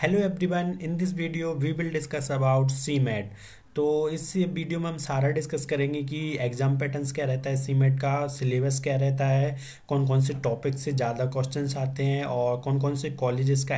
hello everyone in this video we will discuss about cmed तो इस video में हम सारा डिस्कस करेंगे कि एग्ज़ाम पैटर्न्स क्या रहता है सी मैट का सिलेबस क्या रहता है कौन कौन से टॉपिक से ज़्यादा क्वेश्चंस आते हैं और कौन कौन से कॉलेजेस का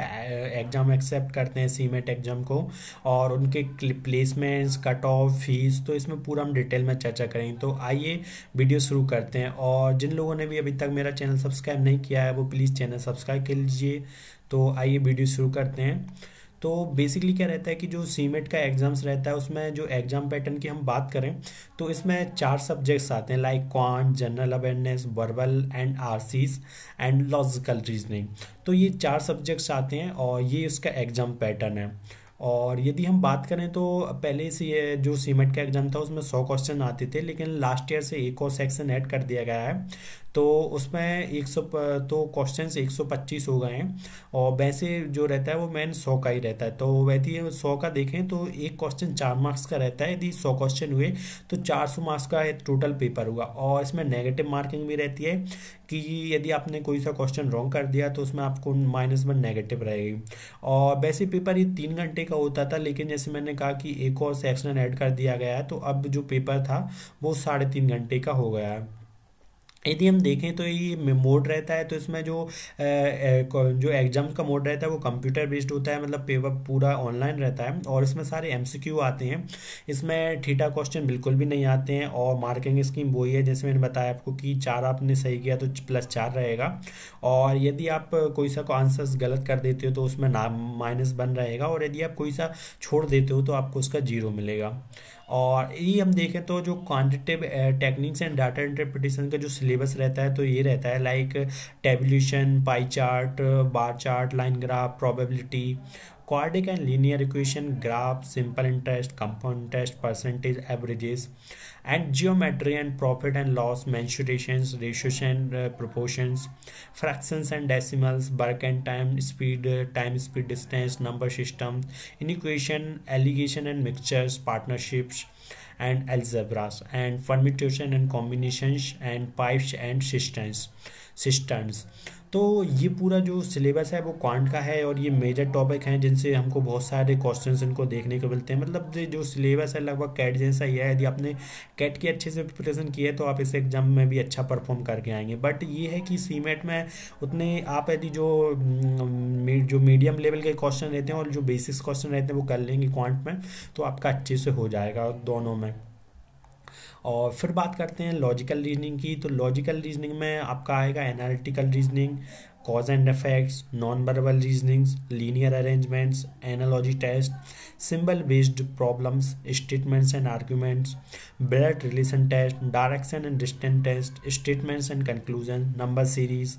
एग्ज़ाम एक्सेप्ट करते हैं सी मैट एग्ज़ाम को और उनके प्लेसमेंट्स कट ऑफ़ फ़ीस तो इसमें पूरा हम डिटेल में चर्चा करेंगे। तो आइए वीडियो शुरू करते हैं और जिन लोगों ने भी अभी तक मेरा चैनल सब्सक्राइब नहीं किया है, वो प्लीज़ चैनल सब्सक्राइब कर लीजिए। तो आइए वीडियो शुरू करते हैं। तो बेसिकली क्या रहता है कि जो सीमेट का एग्ज़ाम्स रहता है, उसमें जो एग्ज़ाम पैटर्न की हम बात करें तो इसमें चार सब्जेक्ट्स आते हैं like quant general awareness verbal and RCs and logical reasoning तो ये चार सब्जेक्ट्स आते हैं और ये उसका एग्ज़ाम पैटर्न है। और यदि हम बात करें तो पहले से ये जो सीमेट का एग्ज़ाम था, उसमें सौ क्वेश्चन आते थे, लेकिन लास्ट ईयर से एक और सेक्शन ऐड कर दिया गया है। तो उसमें 100 तो क्वेश्चन 125 हो गए हैं। और वैसे जो रहता है वो मेन सौ का ही रहता है। तो वैसे सौ का देखें तो एक क्वेश्चन चार मार्क्स का रहता है। यदि सौ क्वेश्चन हुए तो चार सौ मार्क्स का टोटल पेपर होगा। और इसमें नेगेटिव मार्किंग भी रहती है कि यदि आपने कोई सा क्वेश्चन रॉन्ग कर दिया तो उसमें आपको माइनस वन नेगेटिव रहेगी। और वैसे पेपर ये तीन घंटे का होता था, लेकिन जैसे मैंने कहा कि एक और सेक्शन ऐड कर दिया गया है तो अब जो पेपर था वो साढ़े तीन घंटे का हो गया है। यदि हम देखें तो ये मोड रहता है तो इसमें जो जो एग्ज़ाम का मोड रहता है वो कंप्यूटर बेस्ड होता है मतलब पेपर पूरा ऑनलाइन रहता है और इसमें सारे एमसीक्यू आते हैं। इसमें ठीठा क्वेश्चन बिल्कुल भी नहीं आते हैं और मार्किंग स्कीम वही है, जैसे मैंने बताया आपको कि चार आपने सही किया तो प्लस चार रहेगा। और यदि आप कोई सा को आंसर्स गलत कर देते हो तो उसमें ना, माइनस बन रहेगा और यदि आप कोई सा छोड़ देते हो तो आपको उसका ज़ीरो मिलेगा। और ये हम देखें तो जो quantitative techniques and data interpretation का जो सिलेबस रहता है तो ये रहता है like tabulation pie chart bar chart line graph probability quadratic and linear equation graph simple interest compound interest percentage averages and geometry and profit and loss mensuration रेशोशन proportions fractions and decimals work and time speed time speed distance number system in equation alligation and mixtures partnerships and algebras and permutation and combinations and pipes and systems systems तो ये पूरा जो syllabus है, वो quant का है और ये मेजर टॉपिक हैं जिनसे हमको बहुत सारे क्वेश्चन इनको देखने को मिलते हैं। मतलब जो सिलेबस है, लगभग कैट जैसा ही है। यदि आपने कैट की अच्छे से प्रिपरेशन की है तो आप इस एग्ज़ाम में भी अच्छा परफॉर्म करके आएँगे। बट ये है कि सी में उतने आप यदि जो जो मीडियम लेवल के क्वेश्चन रहते हैं और जो बेसिक्स क्वेश्चन रहते हैं, वो कर लेंगे क्वांट में तो आपका अच्छे से हो जाएगा दोनों में। और फिर बात करते हैं लॉजिकल रीजनिंग की। तो लॉजिकल रीजनिंग में आपका आएगा analytical reasoning cause and effects non verbal reasonings linear arrangements analogy test symbol based problems statements and arguments blood relation test direction and distant test statements and conclusion number series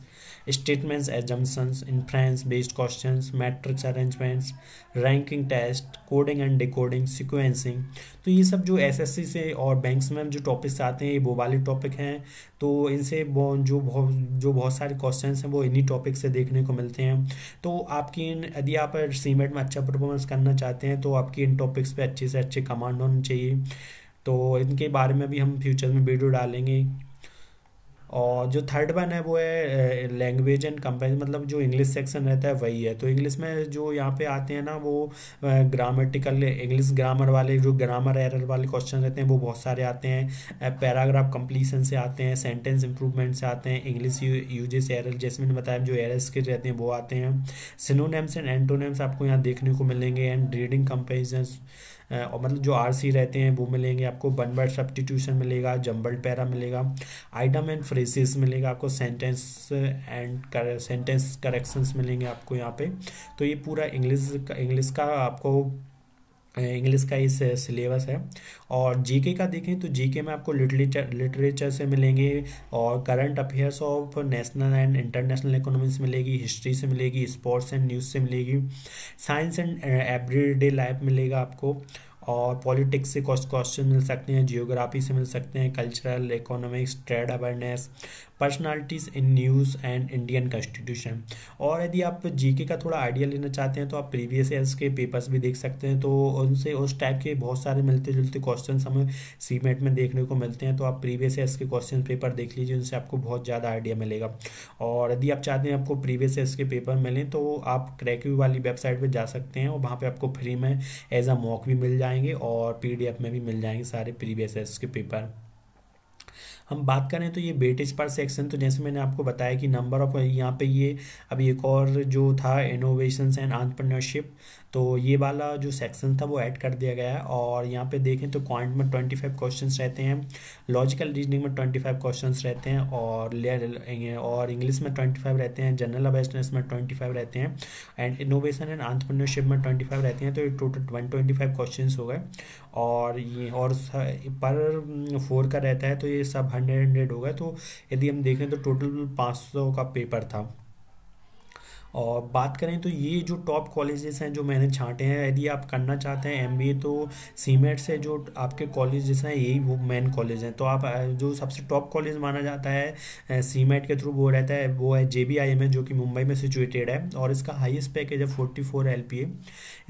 statements assumptions inference based question matrix arrangements ranking test coding and decoding sequencing तो ये सब जो S S C से और banks में जो topics आते हैं, ये वो वाले टॉपिक हैं। तो इनसे जो बहुत जो बहुत सारे क्वेश्चन हैं, वो इन्हीं टॉपिक से देखने को मिलते हैं। तो आपकी इन, यदि आप सीमेट में अच्छा परफॉर्मेंस करना चाहते हैं तो आपकी इन टॉपिक्स पे अच्छे से अच्छे कमांड होने चाहिए। तो इनके बारे में भी हम फ्यूचर में वीडियो डालेंगे। और जो थर्ड वन है, वो है लैंग्वेज एंड कंपेरिजन मतलब जो इंग्लिश सेक्शन रहता है, वही है। तो इंग्लिश में जो यहाँ पे आते हैं ना, वो ग्रामेटिकल इंग्लिश ग्रामर वाले, जो ग्रामर एरर वाले क्वेश्चन रहते हैं, वो बहुत सारे आते हैं। पैराग्राफ कंप्लीसन से आते हैं सेंटेंस इंप्रूवमेंट से आते हैं इंग्लिश यूजेस एरर जैसे बताया, जो एरर्स के रहते हैं, वो आते हैं। सिनोनेम्स एंड एंटोनेम्स आपको यहाँ देखने को मिलेंगे एंड रीडिंग कंपेरिजन और मतलब जो आर सी रहते हैं, वो मिलेंगे आपको। वन वर्ड सब्सटीट्यूशन मिलेगा जम्बल्ड पैरा मिलेगा। आइटम एंड फ्रेसिस मिलेगा आपको सेंटेंस एंड सेंटेंस करेक्शंस मिलेंगे आपको यहाँ पे। तो ये पूरा इंग्लिश इंग्लिश का आपको इंग्लिश का इस सिलेबस है। और जीके का देखें तो जीके में आपको लिटरेचर लिटरेचर से मिलेंगे और current affairs of national and international economy से मिलेगी हिस्ट्री से मिलेगी स्पोर्ट्स एंड न्यूज़ से मिलेगी। साइंस एंड एवरीडे लाइफ मिलेगा आपको। और पॉलिटिक्स से क्वेश्चन मिल सकते हैं जियोग्राफी से मिल सकते हैं cultural economics trade awareness personalities in news and Indian constitution और यदि आप जीके का थोड़ा आइडिया लेना चाहते हैं तो आप प्रीवियस ईयर्स के पेपर्स भी देख सकते हैं। तो उनसे, उस टाइप के बहुत सारे मिलते जुलते क्वेश्चन हमें सी में देखने को मिलते हैं। तो आप प्रीवियस ईयर्स के क्वेश्चन पेपर देख लीजिए, उनसे आपको बहुत ज़्यादा आइडिया मिलेगा। और यदि आप चाहते हैं आपको प्रीवियस ईयर्स के पेपर मिलें तो आप क्रैक्यू वाली वेबसाइट पर जा सकते हैं। और वहाँ पर आपको फ्री में एज अ मॉक भी मिल जाएँगे और पीडीएफ में भी मिल जाएँगे सारे प्रीवियस ईयर्स के पेपर हम बात करें तो ये बेटेज पर सेक्शन तो जैसे मैंने आपको बताया कि नंबर ऑफ़ यहाँ पे ये अभी एक और जो था इनोवेशंस एंड आंट्रप्रनरशिप तो ये वाला जो सेक्शन था वो ऐड कर दिया गया है। और यहाँ पे देखें तो क्वांट में ट्वेंटी फाइव क्वेश्चन रहते हैं लॉजिकल रीजनिंग में ट्वेंटी फाइव क्वेश्चन रहते हैं, और और इंग्लिश में ट्वेंटी फाइव रहते हैं जनरल अवेयरनेस में ट्वेंटी फाइव रहते हैं एंड इनोवेशन एंड आंट्रप्रनरशिप में ट्वेंटी फाइव रहते हैं तो ये total one twenty five question हो गए। और ये, और पर फोर का रहता है तो सब हंड्रेड हंड्रेड हो गए तो यदि हम देखें तो टोटल पाँच सौ का पेपर था। और बात करें तो ये जो टॉप कॉलेजेस हैं, जो मैंने छांटे हैं, यदि आप करना चाहते हैं एमबीए तो सीमेट से जो आपके कॉलेजेस हैं, यही वो मेन कॉलेज हैं। तो आप जो सबसे टॉप कॉलेज माना जाता है सीमेट के थ्रू वो रहता है, वो है जे जो कि मुंबई में सिचुएटेड है। और इसका हाइस्ट पैकेज है फोर्टी फोर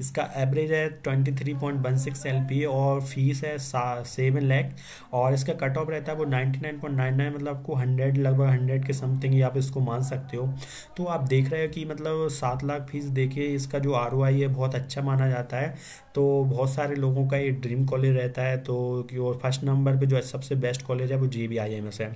इसका एवरेज है twenty three point one six L और फ़ीस है सेवन लैख और इसका कट ऑफ़ रहता है वो ninety nine point nine nine मतलब आपको हंड्रेड लगभग हंड्रेड के समथिंग ही आप इसको मान सकते हो। तो आप देख रहे हो कि मतलब सात लाख फ़ीस देखिए इसका जो आरओआई है बहुत अच्छा माना जाता है। तो बहुत सारे लोगों का ये ड्रीम कॉलेज रहता है। तो और फ़र्स्ट नंबर पे जो सबसे बेस्ट कॉलेज है वो J B I M S है।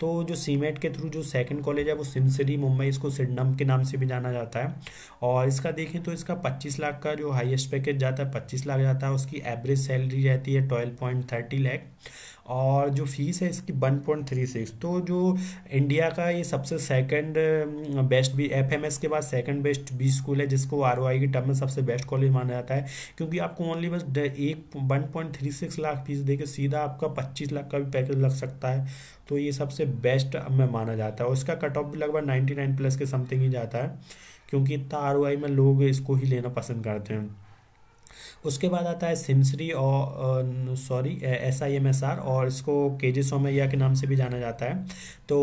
तो जो सीमेट के थ्रू जो सेकंड कॉलेज है वो सिमसरी मुंबई, इसको सिडनम के नाम से भी जाना जाता है। और इसका देखें तो इसका पच्चीस लाख का जो हाईएस्ट पैकेज जाता है, पच्चीस लाख जाता है। उसकी एवरेज सैलरी रहती है ट्वेल्व पॉइंट थर्टी लैख और जो फ़ीस है इसकी वन पॉइंट थ्री सिक्स तो जो इंडिया का ये सबसे सेकंड बेस्ट भी एफ़ एम एस के बाद सेकंड बेस्ट बी स्कूल है, जिसको आर ओ आई की टर्म में सबसे बेस्ट कॉलेज माना जाता है, क्योंकि आपको ओनली बस एक one point three six lakh fees देके सीधा आपका पच्चीस लाख का भी पैकेज लग सकता है तो ये सबसे बेस्ट में माना जाता है। और इसका कट ऑफ़ भी लगभग नाइन्टी नाइन प्लस के समथिंग ही जाता है, क्योंकि इतना आर ओ आई में लोग इसको ही लेना पसंद करते हैं। उसके बाद आता है सिमसरी और sorry S I M S R और इसको के जे सोमैया के नाम से भी जाना जाता है। तो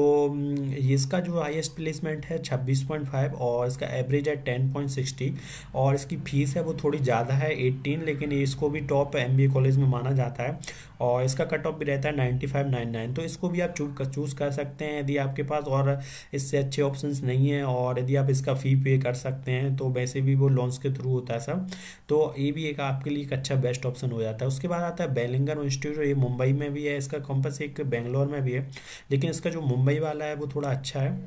इसका जो हाईएस्ट प्लेसमेंट है छब्बीस पॉइंट फाइव और इसका एवरेज है टेन पॉइंट सिक्सटी और इसकी फ़ीस है वो थोड़ी ज़्यादा है एट्टीन लेकिन इसको भी top M B A college में माना जाता है और इसका कट ऑफ़ भी रहता है नाइन्टी फाइव नाइन नाइन तो इसको भी आप चूज़ चूज़ कर सकते हैं। यदि आपके पास और इससे अच्छे ऑप्शन नहीं है और यदि आप इसका फ़ी पे कर सकते हैं तो वैसे भी वो लॉन्च के थ्रू होता है सब। तो ये भी एक आपके लिए एक अच्छा बेस्ट ऑप्शन हो जाता है। उसके बाद आता है बेलिंगन इंस्टीट्यूट ये मुंबई में भी है। इसका कंपस एक बेंगलोर में भी है। लेकिन इसका जो मुंबई वाला है, वो थोड़ा अच्छा है।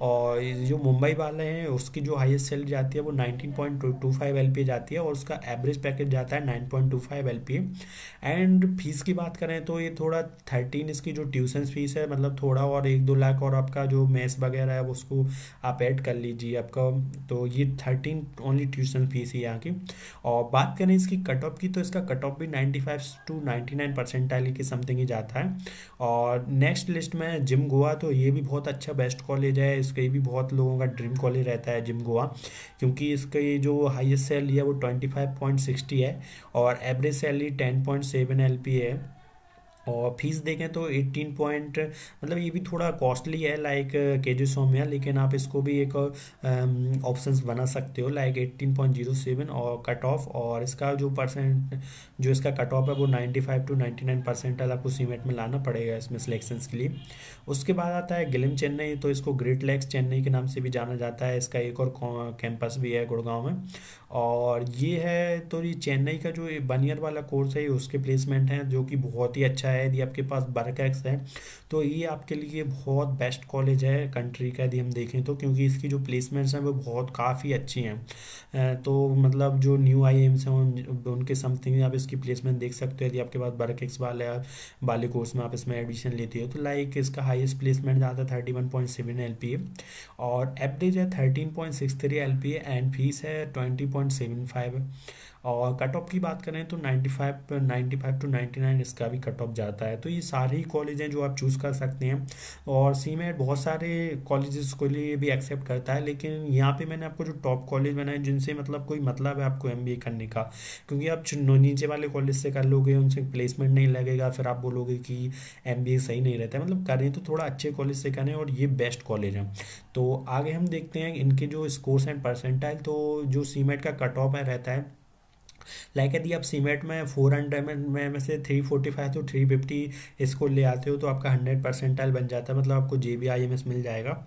और जो मुंबई वाले हैं, उसकी जो हाईएस्ट सैलरी जाती है, वो nineteen point two five L P जाती है, और उसका एवरेज पैकेज जाता है nine point two five L P and fees की बात करें तो ये थोड़ा थर्टीन इसकी जो ट्यूशन फ़ीस है मतलब थोड़ा और एक दो लाख और आपका जो मैथ्स वगैरह है, उसको आप ऐड कर लीजिए आपका। तो ये थर्टीन ओनली ट्यूशन फ़ीस है यहाँ की। और बात करें इसकी कट ऑफ़ की तो इसका कट ऑफ़ भी ninety five to ninety nine percentile की समथिंग ही जाता है। और नेक्स्ट लिस्ट में जिम गोवा तो ये भी बहुत अच्छा बेस्ट कॉलेज है, इसके भी बहुत लोगों का ड्रीम कॉलेज रहता है जिम गोवा क्योंकि इसकी जो हाइस्ट सैलरी है वो ट्वेंटी है और एवरेज सैलरी टेन पॉइंट है। और फ़ीस देखें तो 18 पॉइंट मतलब ये भी थोड़ा कॉस्टली है लाइक के जी सोमिया लेकिन आप इसको भी एक ऑप्शन बना सकते हो लाइक 18.07 और कट ऑफ़ और इसका जो परसेंट जो इसका कट ऑफ़ है, वो 95 टू 99 परसेंट आपको सीमेंट में लाना पड़ेगा इसमें सिलेक्शंस के लिए। उसके बाद आता है गिलिम चेन्नई तो इसको ग्रेट लेक्स चेन्नई के नाम से भी जाना जाता है, इसका एक और कैंपस भी है गुड़गांव में। और ये है तो ये चेन्नई का जो वन ईयर वाला कोर्स है उसके प्लेसमेंट हैं, जो कि बहुत ही अच्छा है। यदि आपके पास बर्कैक्स है। तो ये आपके लिए बहुत बेस्ट कॉलेज है कंट्री का यदि हम देखें तो क्योंकि इसकी जो प्लेसमेंट्स हैं वो बहुत काफ़ी अच्छी हैं। तो मतलब जो न्यू आई एम्स हैं उनके समथिंग आप इसकी प्लेसमेंट देख सकते हो। यदि आपके पास बर्कैक्स वाले वाले कोर्स में आप इसमें एडमिशन लेते हो तो लाइक इसका हाइस्ट प्लेसमेंट जाता है thirty one point seven L P A और एवरेज है thirteen point six three L P A and fees है ट्वेंटी पॉइंट सेवन फाइव है और कट ऑफ़ की बात करें तो 95 95 टू 99 इसका भी कट ऑफ़ जाता है। तो ये सारे ही कॉलेज हैं जो आप चूज़ कर सकते हैं और सी बहुत सारे कॉलेजेस के लिए भी एक्सेप्ट करता है, लेकिन यहाँ पे मैंने आपको जो टॉप कॉलेज बनाए, जिनसे मतलब कोई मतलब है आपको एमबीए करने का, क्योंकि आप नीचे वाले कॉलेज से कर लोगे, उनसे प्लेसमेंट नहीं लगेगा, फिर आप बोलोगे कि एमबीए सही नहीं रहता है। मतलब करें तो थोड़ा अच्छे कॉलेज से करें और ये बेस्ट कॉलेज है। तो आगे हम देखते हैं इनके जो स्कोर्स एंड परसेंटाइल तो जो सी का कट ऑफ़ है, रहता है लाइक यदि आप सीमेंट में फोर हंड्रेड में में से थ्री फोर्टी फाइव तो थ्री फिफ्टी इसको ले आते हो तो आपका हंड्रेड परसेंटाइल बन जाता है। मतलब आपको J B I M S मिल जाएगा।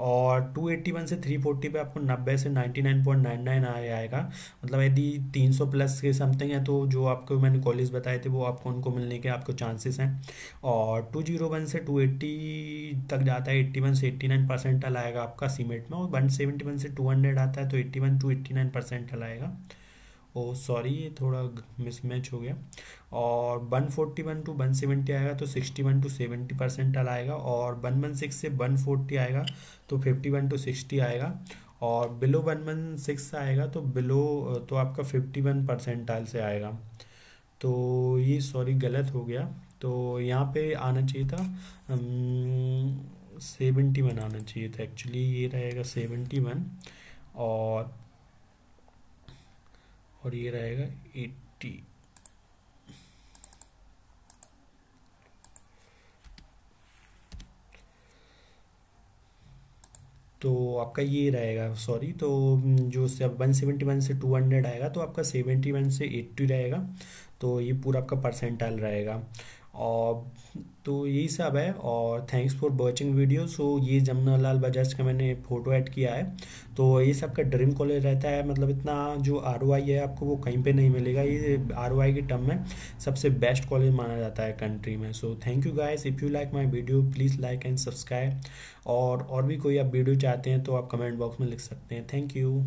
और टू एट्टी वन से थ्री फोर्टी पर आपको नब्बे से ninety nine point nine nine आ जाएगा। मतलब यदि तीन सौ प्लस के समथिंग है तो जो आपको मैंने कॉलेज बताए थे, वो आपको उनको मिलने के आपको चांसेस हैं। और टू ज़ीरो वन से टू एट्टी तक जाता है एट्टी वन से एट्टी नाइन परसेंटल आएगा आपका सीमेंट में। और वन सेवेंटी वन से टू हंड्रेड आता है तो eighty one to eighty nine percentile आएगा। ओ सॉरी ये थोड़ा मिसमैच हो गया। और one forty one to one seventy आएगा तो sixty one to seventy percentile आएगा। और वन वन सिक्स से वन फोर्टी आएगा तो फिफ्टी वन टू सिक्सटी आएगा। और बिलो वन वन सिक्स आएगा तो बिलो तो आपका फिफ्टी वन परसेंटाइल से आएगा। तो ये सॉरी गलत हो गया। तो यहाँ पे आना चाहिए था सेवेंटी वन आना चाहिए था। एक्चुअली ये रहेगा सेवेंटी वन और और ये रहेगा एट्टी। तो आपका ये रहेगा सॉरी तो जो वन सेवेंटी वन से टू हंड्रेड आएगा तो आपका सेवेंटी वन से एट्टी रहेगा तो ये पूरा आपका परसेंटाइल रहेगा। और तो यही सब है और thanks for watching video so ये जमुना लाल बजाज का मैंने फ़ोटो ऐड किया है। तो ये सब का ड्रीम कॉलेज रहता है। मतलब इतना जो आरओआई है, आपको वो कहीं पे नहीं मिलेगा। ये आरओआई के टर्म में सबसे बेस्ट कॉलेज माना जाता है कंट्री में। So thank you guys if you like my video please like and subscribe और और भी कोई आप वीडियो चाहते हैं तो आप कमेंट बॉक्स में लिख सकते हैं। Thank you